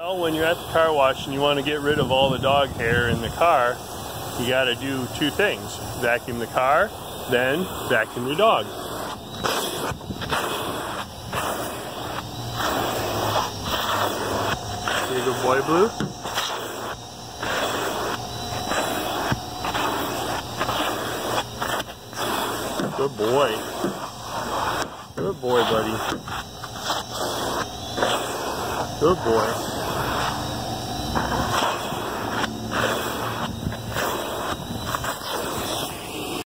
Well, when you're at the car wash and you want to get rid of all the dog hair in the car, you got to do two things. Vacuum the car, then vacuum your dog. Here you boy blue. Good boy. Good boy, buddy. Good boy.